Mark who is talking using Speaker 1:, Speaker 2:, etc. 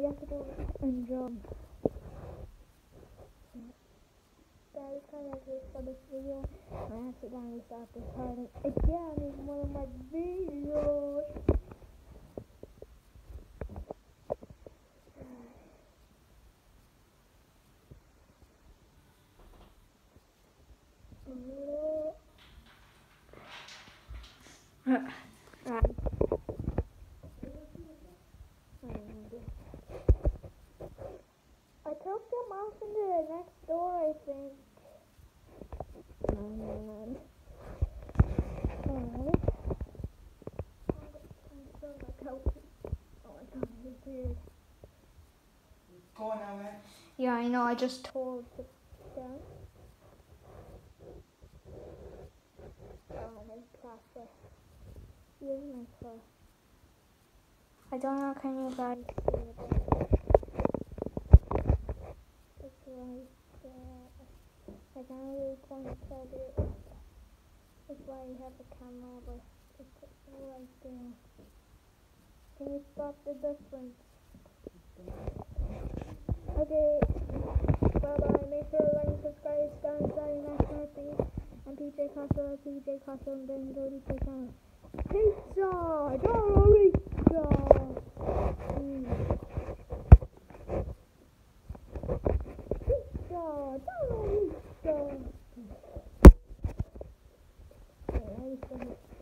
Speaker 1: We have to go and jump. Is kind of good for this video. I accidentally stopped recording again in one of my videos. Right. I took the mouse into the next door, I think. Um, alright. Oh my god, it's weird.
Speaker 2: Go on now, man.
Speaker 1: Yeah, I know, I just told the down. Oh, his plaster. Here's my claw. I don't know, can you guys see it? It's right there. I can't really point at it. That's why I have a camera, but it's right there. Can you spot the difference? Okay. Bye bye. Make sure to like and subscribe. Night, please. And PJ Castle, PJ Castle, and then go to channel. Pizza! Dorita! Pizza! Dorita! Okay,